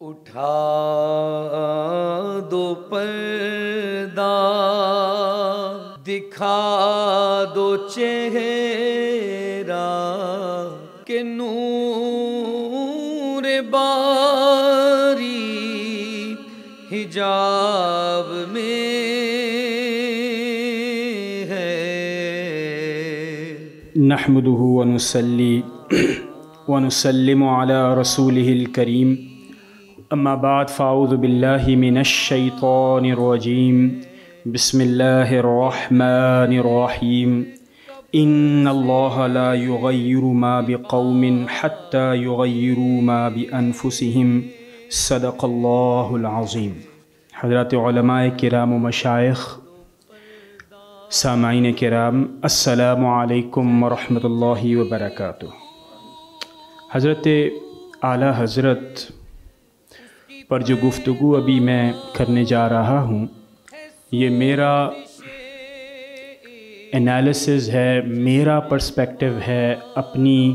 उठा दो पर्दा, दिखा दो चेहरा के नूर बारी, हिजाब में है। नहमदुहु वनुसल्ली वनुसल्लिम अला रसूलिहिल करीम। अम्मा बाद फ़ाउज़ु बिल्लाहि मिनश्शैतानिर्रजीम बिस्मिल्लाहिर्रहमानिर्रहीम इन्नल्लाहा ला युग़य्यिरु मा बिक़ौमिन हत्ता युग़य्यिरु मा बिअनफुसिहिम सदक़ल्लाहुल अज़ीम हज़रत किराम व मशाइख़ सामाइन कराम असलकम वरहमतुल्लाहि वबरकातुह हज़रत आला हज़रत पर जो गुफ्तु अभी मैं करने जा रहा हूँ, ये मेरा एनालिसिस है, मेरा पर्सपेक्टिव है, अपनी,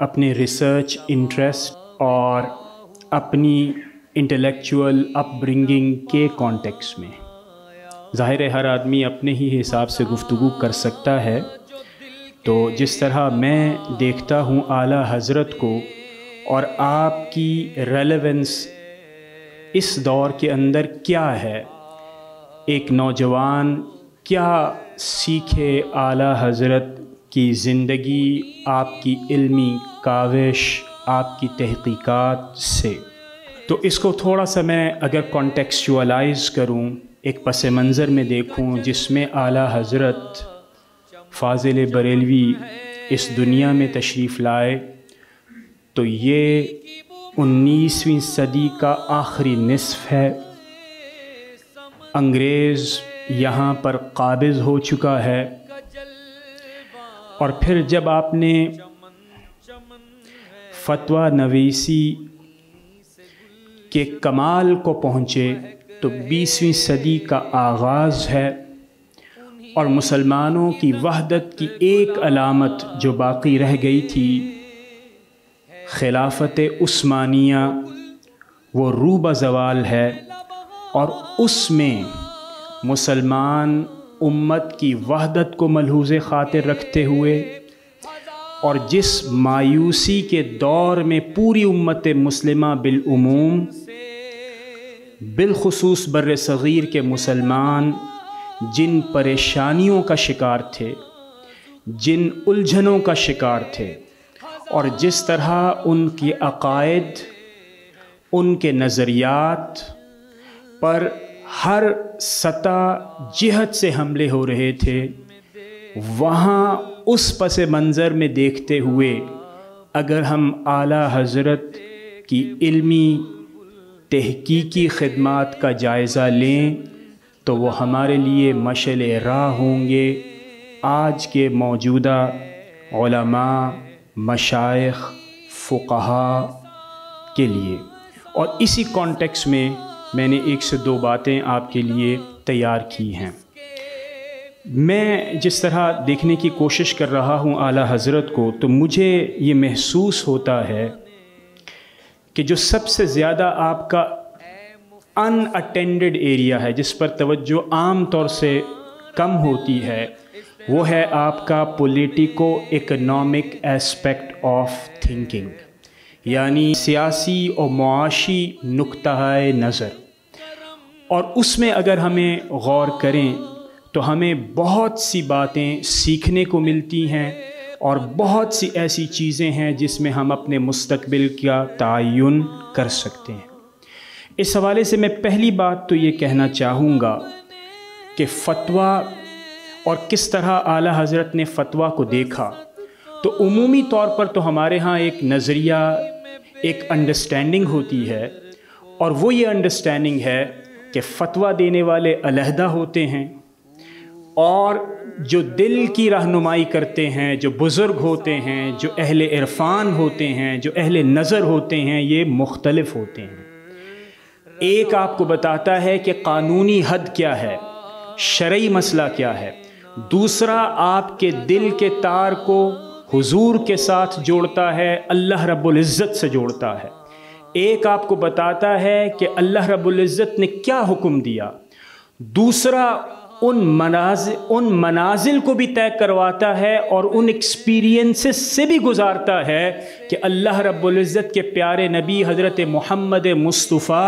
अपने रिसर्च इंटरेस्ट और अपनी इंटेलेक्चुअल अपब्रिंगिंग के कॉन्टेक्स्ट में। ज़ाहिर है, हर आदमी अपने ही हिसाब से गुफ्तु कर सकता है। तो जिस तरह मैं देखता हूँ आला हज़रत को और आपकी रेलेवेंस इस दौर के अंदर क्या है? एक नौजवान क्या सीखे आला हज़रत की ज़िंदगी, आपकी इल्मी काविश, आपकी तहकीकात से? तो इसको थोड़ा सा मैं अगर कॉन्टेक्चुअलाइज करूँ, एक पस मंज़र में देखूँ जिसमें आला हज़रत फ़ाज़िल बरेलवी इस दुनिया में तशरीफ़ लाए तो ये उन्नीसवीं सदी का आखिरी नसफ़ है। अंग्रेज़ यहाँ पर काबिज़ हो चुका है। और फिर जब आपने फतवा नवीसी के कमाल को पहुँचे तो बीसवीं सदी का आगाज़ है और मुसलमानों की वहदत की एक अलामत जो बाकी रह गई थी खिलाफत उस्मानिया वो रूबा जवाल है और उसमें मुसलमान उम्मत की वहदत को मलहूज ख़ातिर रखते हुए और जिस मायूसी के दौर में पूरी उम्मत मुस्लिमा बिलूम बिलखसूस बर सग़ीर के मुसलमान जिन परेशानियों का शिकार थे, जिन उलझनों का शिकार थे और जिस तरह उनके अकायद, उनके नज़रियात पर हर सतह जिहत से हमले हो रहे थे, वहाँ उस पस मंज़र में देखते हुए अगर हम आला हज़रत की इल्मी तहकीकी ख़दमात का जायज़ा लें तो वो हमारे लिए मशल राह होंगे आज के मौजूदा मशाइ फ़ुकहा के लिए। और इसी कॉन्टेक्स में मैंने एक से दो बातें आपके लिए तैयार की हैं। मैं जिस तरह देखने की कोशिश कर रहा हूँ आला हज़रत को तो मुझे ये महसूस होता है कि जो सबसे ज़्यादा आपका अनअटेंडेड एरिया है, जिस पर तवज्जो आम तौर से कम होती है वो है आपका politico economic aspect of thinking यानी सियासी और मुआशी नुक़ नज़र। और उसमें अगर हमें गौर करें तो हमें बहुत सी बातें सीखने को मिलती हैं और बहुत सी ऐसी चीज़ें हैं जिसमें हम अपने मुस्तबिल का तयन कर सकते हैं। इस हवाले से मैं पहली बात तो ये कहना चाहूँगा कि फ़तवा और किस तरह आला हज़रत ने फ़तवा को देखा। तो उमूमी तौर पर तो हमारे यहाँ एक नज़रिया, एक अंडरस्टैंडिंग होती है और वो ये अंडरस्टैंडिंग है कि फ़तवा देने वाले अलहदा होते हैं और जो दिल की रहनुमाई करते हैं, जो बुज़ुर्ग होते हैं, जो अहल इरफान होते हैं, जो अहल नज़र होते हैं, ये मुख्तलफ़ होते हैं। एक आपको बताता है कि कानूनी हद क्या है, शरई मसला क्या है। दूसरा आपके दिल के तार को हुजूर के साथ जोड़ता है, अल्लाह रब्बुल इज़्ज़त से जोड़ता है। एक आपको बताता है कि अल्लाह रब्बुल इज़्ज़त ने क्या हुक्म दिया। दूसरा उन मनाज, उन मनाजिल को भी तय करवाता है और उन एक्सपीरियंसेस से भी गुजारता है कि अल्लाह रब्बुल इज़्ज़त के प्यारे नबी हज़रत मोहम्मद मुस्तफ़ा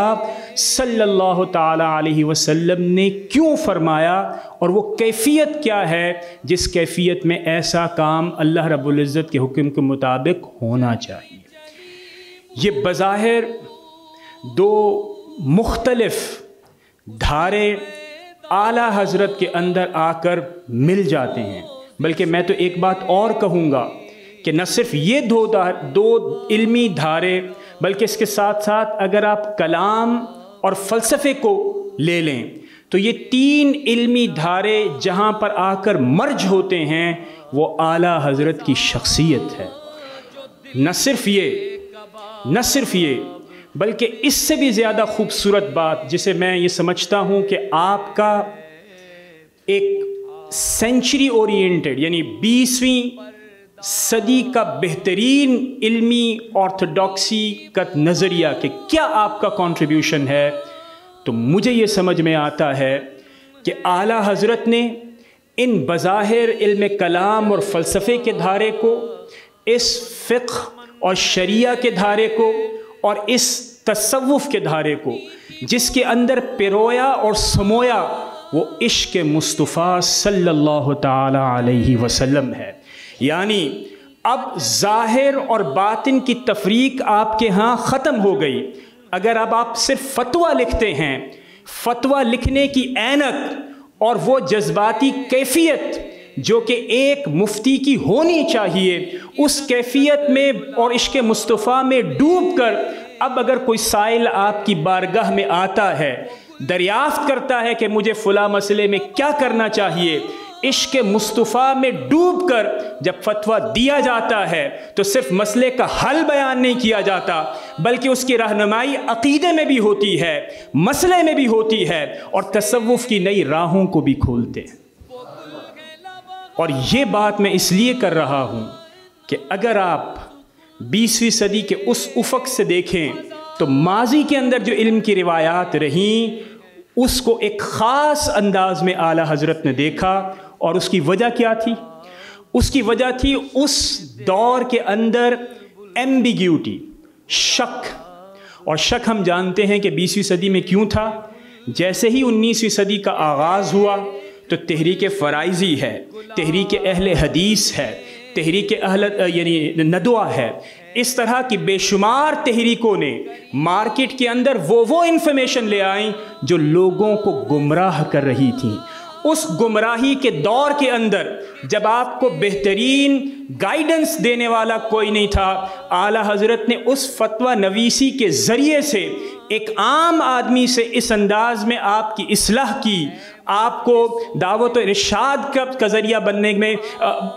सल्लल्लाहु अलैहि वसल्लम ने क्यों फरमाया और वो कैफियत क्या है जिस कैफियत में ऐसा काम अल्लाह रब्बुल इज़्ज़त के हुक्म के मुताबिक होना चाहिए। ये बज़ाहिर दो मुख्तलफ़ धारे आला हज़रत के अंदर आकर मिल जाते हैं। बल्कि मैं तो एक बात और कहूँगा कि न सिर्फ़ ये दो दो इल्मी धारे, बल्कि इसके साथ साथ अगर आप कलाम और फ़लसफ़े को ले लें तो ये तीन इल्मी धारे जहाँ पर आकर मर्ज होते हैं, वो आला हज़रत की शख्सियत है। न सिर्फ़ ये, न सिर्फ़ ये बल्कि इससे भी ज़्यादा खूबसूरत बात जिसे मैं ये समझता हूँ कि आपका एक सेंचुरी ओरिएंटेड यानी बीसवीं सदी का बेहतरीन इल्मी ऑर्थोडॉक्सी का नज़रिया कि क्या आपका कंट्रीब्यूशन है तो मुझे ये समझ में आता है कि आला हज़रत ने इन बज़ाहिर इल्म कलाम और फ़लसफ़े के धारे को, इस फ़िक्र और शरिया के धारे को और इस तसव्वुफ़ के धारे को, जिसके अंदर पिरोया और समोया, वो इश्क मुस्तफ़ा सल्लल्लाहु ताला अलैहि वसल्लम है। यानी, अब ज़ाहिर और बातिन की तफरीक आपके यहाँ ख़त्म हो गई। अगर अब आप सिर्फ़ फतवा लिखते हैं, फतवा लिखने की ऐनक और वो जज्बाती कैफियत जो कि एक मुफ्ती की होनी चाहिए, उस कैफियत में और इश्क मुस्तफ़ा में डूब कर, अब अगर कोई साइल आपकी बारगाह में आता है, दरियाफ्त करता है कि मुझे फ़ुला मसले में क्या करना चाहिए, इश्क मुस्तफ़ा में डूब कर जब फतवा दिया जाता है तो सिर्फ़ मसले का हल बयान नहीं किया जाता, बल्कि उसकी रहनुमाई अकीदे में भी होती है, मसले में भी होती है, और तसव्वुफ़ की नई राहों को भी खोलते हैं। और ये बात मैं इसलिए कर रहा हूँ कि अगर आप बीसवीं सदी के उस उफक से देखें तो माजी के अंदर जो इल्म की रिवायात रहीं, उसको एक ख़ास अंदाज में आला हज़रत ने देखा। और उसकी वजह क्या थी? उसकी वजह थी उस दौर के अंदर एम्बिग्यूटी, शक। और शक हम जानते हैं कि बीसवीं सदी में क्यों था? जैसे ही उन्नीसवीं सदी का आगाज़ हुआ तो तहरीक फ़राइज़ी है तहरीक अहल हदीस है, तहरीक अहल, यानी नदवा है। इस तरह की बेशुमार तहरीकों ने मार्केट के अंदर वो वो इन्फॉर्मेशन ले आई जो लोगों को गुमराह कर रही थी। उस गुमराही के दौर के अंदर जब आपको बेहतरीन गाइडेंस देने वाला कोई नहीं था, आला हज़रत ने उस फतवा नवीसी के ज़रिए से एक आम आदमी से इस अंदाज में आपकी असलाह की आपको दावत इरशाद का ज़रिया बनने में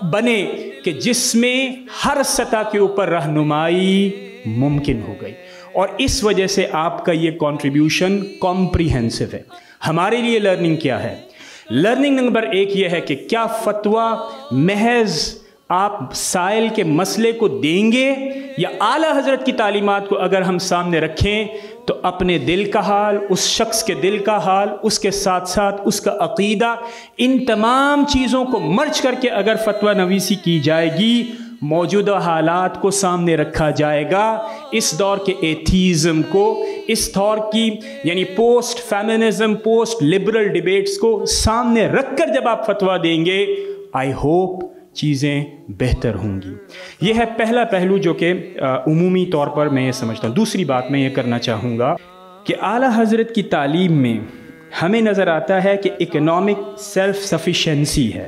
बने कि जिसमें हर सतह के ऊपर रहनुमाई मुमकिन हो गई। और इस वजह से आपका ये कंट्रीब्यूशन कॉम्प्रीहेंसिव है। हमारे लिए लर्निंग क्या है? लर्निंग नंबर एक ये है कि क्या फतवा, महज आप साइल के मसले को देंगे या आला हज़रत की तालीमत को अगर हम सामने रखें तो अपने दिल का हाल, उस शख्स के दिल का हाल, उसके साथ साथ उसका अकीदा, इन तमाम चीज़ों को मर्ज करके अगर फतवा नवीसी की जाएगी, मौजूदा हालात को सामने रखा जाएगा। इस दौर के एथीज़म को, इस दौर की, यानी post feminism post liberal debates को सामने रख कर जब आप फतवा देंगे आई होप चीज़ें बेहतर होंगी। यह है पहला पहलू जो कि उमूमी तौर पर मैं ये समझता हूँ। दूसरी बात मैं ये करना चाहूँगा कि आला हज़रत की तालीम में हमें नज़र आता है कि इकनॉमिक सेल्फ सफिशेंसी है।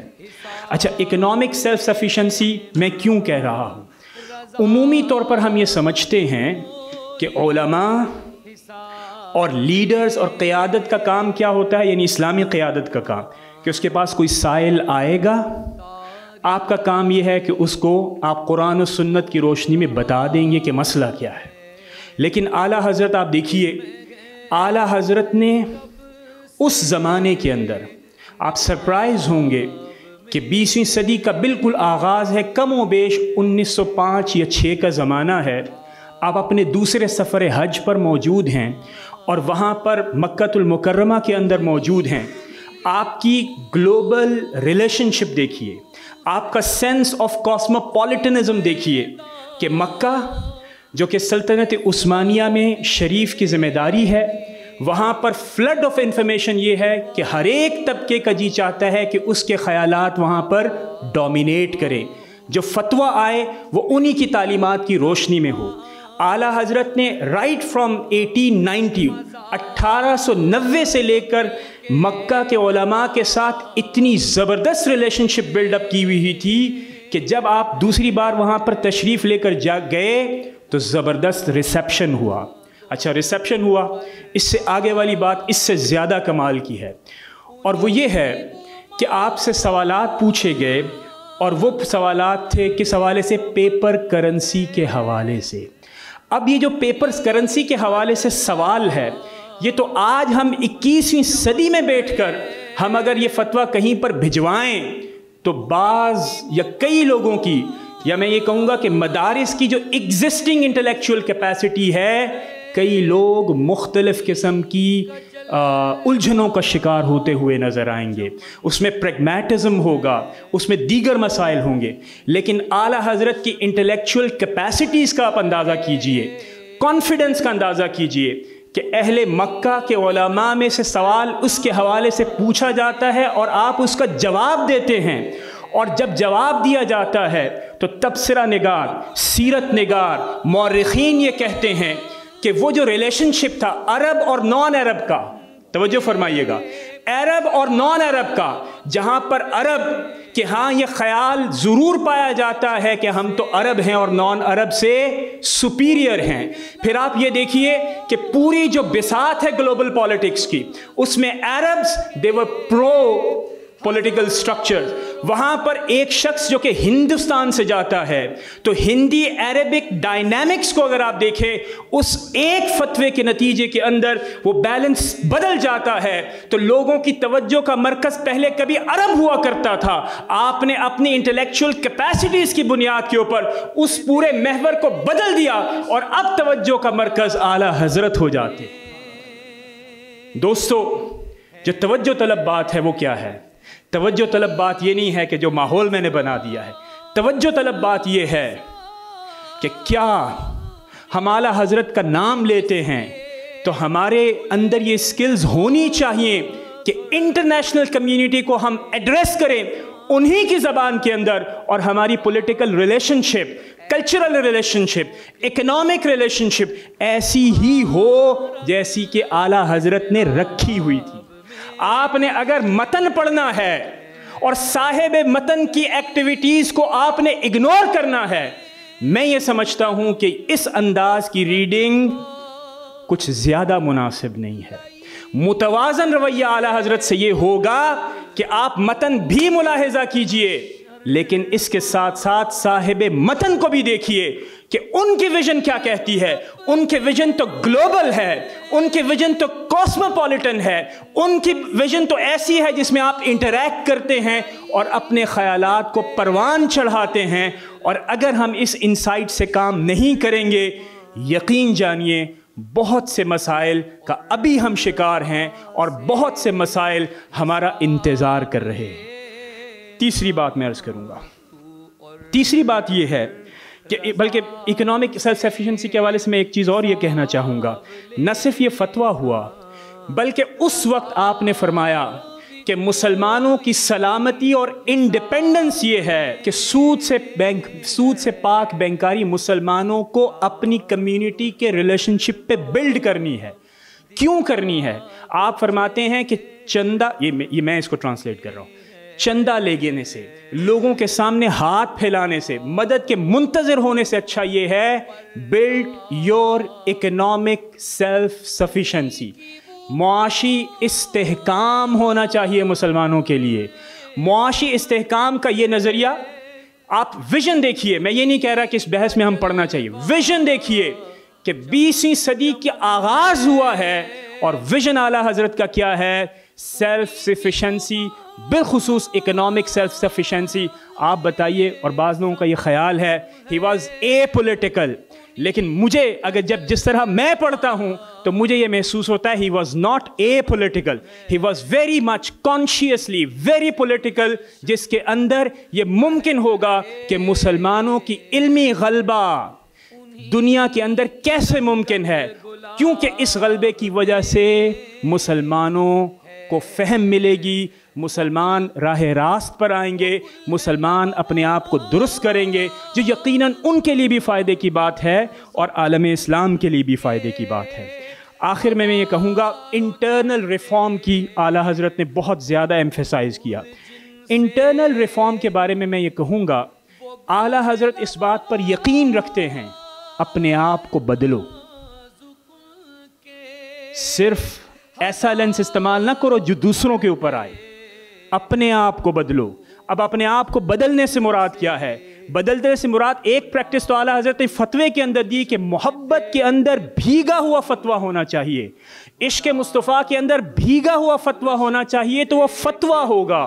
अच्छा इकनॉमिक सेल्फ सफिशेंसी मैं क्यों कह रहा हूँ? उमूमी तौर पर हम ये समझते हैं कि ओलमा और लीडर्स और क़्यादत का काम क्या होता है? यानी इस्लामी क़्यादत का काम। कि उसके पास कोई साइल आएगा आपका काम यह है कि उसको आप कुरान और सुन्नत की रोशनी में बता देंगे कि मसला क्या है। लेकिन आला हज़रत, आप देखिए, आला हज़रत ने उस ज़माने के अंदर, आप सरप्राइज़ होंगे कि बीसवीं सदी का बिल्कुल आगाज़ है, कम व बेश 1905 या 6 का ज़माना है। आप अपने दूसरे सफ़र हज पर मौजूद हैं और वहाँ पर मक्तुलमकरमा के अंदर मौजूद हैं। आपकी ग्लोबल रिलेशनशिप देखिए आपका सेंस ऑफ़ कॉस्मोपॉलिटनिज्म देखिए कि मक्का, जो कि सल्तनत उस्मानिया में शरीफ की ज़िम्मेदारी है, वहाँ पर फ्लड ऑफ़ इंफॉर्मेशन ये है कि हर एक तबके का जी चाहता है कि उसके ख़यालात वहाँ पर डोमिनेट करें। जो फतवा आए, वो उन्हीं की तालीमात की रोशनी में हो। आला हज़रत ने राइट फ्रॉम 1890 1890 से लेकर मक्का के ओलमा के साथ इतनी ज़बरदस्त रिलेशनशिप बिल्डअप की हुई थी कि जब आप दूसरी बार वहाँ पर तशरीफ़ लेकर जा गए तो ज़बरदस्त रिसेप्शन हुआ। अच्छा रिसेप्शन हुआ। इससे आगे वाली बात इससे ज़्यादा कमाल की है। और वो ये है कि आपसे सवालात पूछे गए, और वो सवालात थे किस हवाले से? पेपर करेंसी के हवाले से। अब ये जो पेपर करेंसी के हवाले से सवाल है ये तो आज हम 21वीं सदी में बैठकर हम अगर ये फतवा कहीं पर भिजवाएँ तो बाज़ या कई लोगों की, या मैं ये कहूँगा कि मदारस की जो एग्जिस्टिंग इंटेलेक्चुअल कैपेसिटी है, कई लोग मुख्तलिफ़ किस्म की उलझनों का शिकार होते हुए नज़र आएँगे। उसमें प्रेगमेटिज़म होगा, उसमें दीगर मसाइल होंगे। लेकिन आला हज़रत की इंटेलेक्चुअल कैपेसिटीज़ का आप अंदाज़ा कीजिए कॉन्फिडेंस का अंदाज़ा कीजिए कि अहले मक्का के ओलमा में से सवाल उसके हवाले से पूछा जाता है और आप उसका जवाब देते हैं। और जब जवाब दिया जाता है तो तबसरा नगार, सीरत नगार मौरखीन ये कहते हैं कि वो जो रिलेशनशिप था अरब और नॉन अरब का तोज्जो फरमाइएगा अरब और नॉन अरब का, जहाँ पर अरब कि हाँ ये ख्याल ज़रूर पाया जाता है कि हम तो अरब हैं और नॉन अरब से सुपीरियर हैं। फिर आप ये देखिए कि पूरी जो बिसात है ग्लोबल पॉलिटिक्स की, उसमें Arabs they their pro political structure वहाँ पर एक शख्स जो कि हिंदुस्तान से जाता है तो हिंदी अरेबिक डायनामिक्स को अगर आप देखें, उस एक फतवे के नतीजे के अंदर वो बैलेंस बदल जाता है। तो लोगों की तवज्जो का मरकज़ पहले कभी अरब हुआ करता था। आपने अपनी इंटेलेक्चुअल कैपेसिटीज़ की बुनियाद के ऊपर उस पूरे महवर को बदल दिया और अब तवज्जो का मरकज़ आला हज़रत हो जाते। दोस्तों, जो तवज्जो तलब बात है वो क्या है? तवज्जो तलब बात ये नहीं है कि जो माहौल मैंने बना दिया है। तवज्जो तलब बात ये है कि क्या हम आला हज़रत का नाम लेते हैं तो हमारे अंदर ये स्किल्स होनी चाहिए कि इंटरनेशनल कम्युनिटी को हम एड्रेस करें उन्हीं की ज़बान के अंदर और हमारी political relationship cultural relationship economic relationship ऐसी ही हो जैसी कि आला हज़रत ने रखी हुई थी। आपने अगर मतन पढ़ना है और साहेब मतन की एक्टिविटीज़ को आपने इग्नोर करना है, मैं ये समझता हूँ कि इस अंदाज की रीडिंग कुछ ज़्यादा मुनासिब नहीं है। मुतवाजन रवैया आला हज़रत से ये होगा कि आप मतन भी मुलाहजा कीजिए लेकिन इसके साथ साथ साहिब मतन को भी देखिए कि उनकी विजन क्या कहती है। उनके विजन तो ग्लोबल है, उनके विजन तो कॉस्मोपॉलिटन है, उनकी विजन तो ऐसी है जिसमें आप इंटरेक्ट करते हैं और अपने ख्यालात को परवान चढ़ाते हैं और अगर हम इस इंसाइट से काम नहीं करेंगे, यकीन जानिए, बहुत से मसाइल का अभी हम शिकार हैं और बहुत से मसाइल हमारा इंतज़ार कर रहे हैं। तीसरी बात मैं अर्ज़ करूँगा। तीसरी बात यह है कि बल्कि इकोनॉमिक सेल्फ सफिशेंसी के हवाले से मैं एक चीज़ और ये कहना चाहूँगा। न सिर्फ़ ये फतवा हुआ, बल्कि उस वक्त आपने फरमाया कि मुसलमानों की सलामती और इंडिपेंडेंस ये है कि सूद से बैंक, सूद से पाक बैंकारी मुसलमानों को अपनी कम्युनिटी के रिलेशनशिप पे बिल्ड करनी है। क्यों करनी है? आप फरमाते हैं कि चंदा, ये ये मैं इसको ट्रांसलेट कर रहा हूँ। चंदा ले लेने से, लोगों के सामने हाथ फैलाने से, मदद के मुंतजर होने से अच्छा ये है build your economic self sufficiency मुआशी इस्तेकाम होना चाहिए मुसलमानों के लिए। मुआशी इस्तेहकाम का ये नज़रिया, आप विजन देखिए। मैं ये नहीं कह रहा कि इस बहस में हम पढ़ना चाहिए। विजन देखिए कि बीसवीं सदी के आगाज़ हुआ है और विजन आला हज़रत का क्या है? सेल्फ सफिशेंसी बिलखसूस इकनॉमिक सेल्फ सफिशेंसी आप बताइए, और बाज़ लोगों का ये ख्याल है ही वॉज़ ए पोलिटिकल लेकिन मुझे, अगर जब जिस तरह मैं पढ़ता हूँ तो मुझे ये महसूस होता है he was not a political he was very much consciously very political जिसके अंदर ये मुमकिन होगा कि मुसलमानों की इल्मी गलबा दुनिया के अंदर कैसे मुमकिन है। क्योंकि इस गलबे की वजह से मुसलमानों को फहम मिलेगी मुसलमान राह रास्त पर आएँगे, मुसलमान अपने आप को दुरुस्त करेंगे, जो यकीनन उनके लिए भी फ़ायदे की बात है और आलम इस्लाम के लिए भी फ़ायदे की बात है। आखिर में मैं ये कहूँगा इंटरनल रिफॉर्म की आला हज़रत ने बहुत ज़्यादा एम्फेसाइज़ किया। इंटरनल रिफॉर्म के बारे में मैं ये कहूँगा, आला हज़रत इस बात पर यकीन रखते हैं, अपने आप को बदलो। सिर्फ़ ऐसा लेंस इस्तेमाल ना करो जो दूसरों के ऊपर आए। अपने आप को बदलो। अब अपने आप को बदलने से मुराद क्या है? बदलने से मुराद एक प्रैक्टिस तो आला हज़रत फतवे के अंदर दी कि मोहब्बत के अंदर भीगा हुआ फतवा होना चाहिए। इश्क मुस्तफ़ा के अंदर भीगा हुआ फतवा होना चाहिए तो वह फतवा होगा।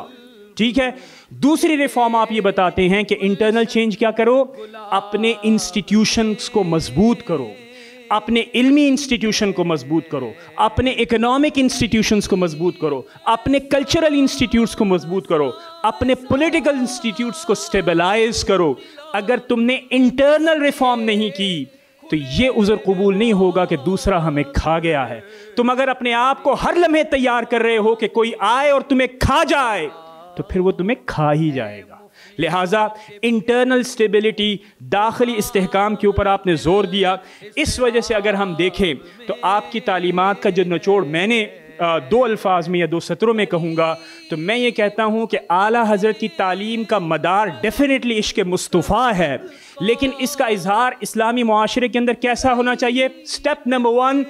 ठीक है? दूसरी रिफॉर्म आप ये बताते हैं कि इंटरनल चेंज क्या करो? अपने इंस्टीट्यूशंस को मज़बूत करो। अपने इल्मी इंस्टीट्यूशन को मज़बूत करो, अपने इकोनॉमिक इंस्टीट्यूशंस को मज़बूत करो, अपने कल्चरल इंस्टीट्यूट्स को मज़बूत करो, अपने पॉलिटिकल इंस्टीट्यूट्स को स्टेबलाइज करो। अगर तुमने इंटरनल रिफॉर्म नहीं की तो ये उज़र कबूल नहीं होगा कि दूसरा हमें खा गया है। तुम अगर अपने आप को हर लम्हे तैयार कर रहे हो कि कोई आए और तुम्हें खा जाए तो फिर वो तुम्हें खा ही जाएगा। लिहाजा इंटरनल स्टेबिलिटी दाखिली इस्तेकाम के ऊपर आपने ज़ोर दिया। इस वजह से अगर हम देखें तो आपकी तालीमत का जो नचोड़ मैंने दो अल्फाज में या दो सत्रों में कहूँगा तो मैं ये कहता हूँ कि आला हज़रत की तालीम का मदार डेफिनेटली इश्क मुस्तफ़ा है। लेकिन इसका इजहार इस्लामी माशरे के अंदर कैसा होना चाहिए? Step number one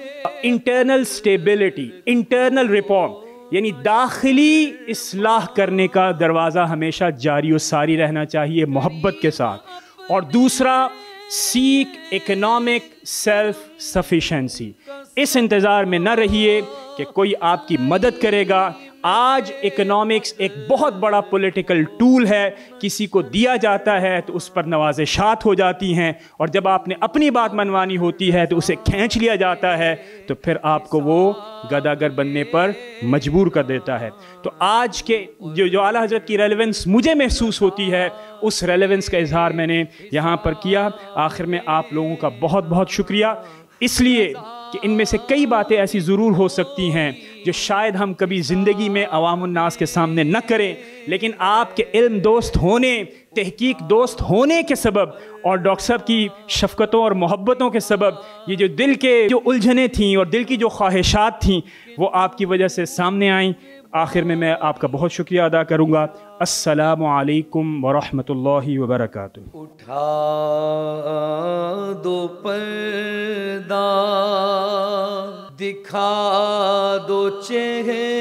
internal stability internal reform यानी दाखिली इसलाह करने का दरवाज़ा हमेशा जारी और सारी रहना चाहिए मोहब्बत के साथ। और दूसरा सीख इकनॉमिक सेल्फ सफिशेंसी इस इंतज़ार में न रहिए कि कोई आपकी मदद करेगा आज इकोनॉमिक्स एक बहुत बड़ा पॉलिटिकल टूल है। किसी को दिया जाता है तो उस पर नवाजिशात हो जाती हैं। और जब आपने अपनी बात मनवानी होती है तो उसे खींच लिया जाता है तो फिर आपको वो गदागर बनने पर मजबूर कर देता है। तो आज के जो जो आला हज़रत की रेलेवेंस मुझे महसूस होती है, उस रेलेवेंस का इजहार मैंने यहाँ पर किया। आखिर में आप लोगों का बहुत बहुत शुक्रिया। इसलिए कि इनमें से कई बातें ऐसी ज़रूर हो सकती हैं जो शायद हम कभी ज़िंदगी में अवामनास के सामने न करें। लेकिन आपके इल्म दोस्त होने, तहकीक दोस्त होने के सबब और डॉक्टर साहब की शफ़क़तों और मोहब्बतों के सबब, ये जो दिल के जो उलझने थीं और दिल की जो ख्वाहिशात थीं, वो आपकी वजह से सामने आईं। आखिर में मैं आपका बहुत शुक्रिया अदा करूँगा। असलकम वरम् वबरक उठा दो पर्दा, दिखा दो चेहरा।